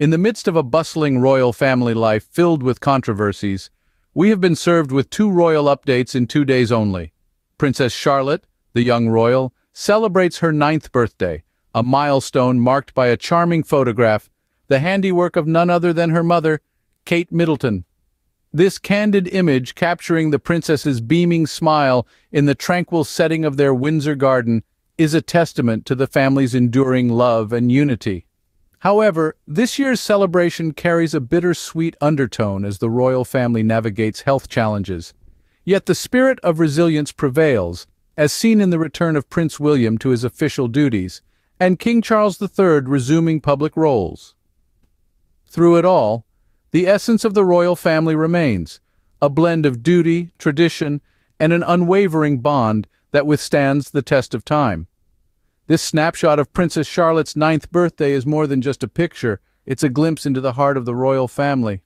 In the midst of a bustling royal family life filled with controversies, we have been served with two royal updates in two days only. Princess Charlotte, the young royal, celebrates her ninth birthday, a milestone marked by a charming photograph, the handiwork of none other than her mother, Kate Middleton. This candid image capturing the princess's beaming smile in the tranquil setting of their Windsor garden is a testament to the family's enduring love and unity. However, this year's celebration carries a bittersweet undertone as the royal family navigates health challenges. Yet the spirit of resilience prevails, as seen in the return of Prince William to his official duties, and King Charles III resuming public roles. Through it all, the essence of the royal family remains, a blend of duty, tradition, and an unwavering bond that withstands the test of time. This snapshot of Princess Charlotte's ninth birthday is more than just a picture, it's a glimpse into the heart of the royal family.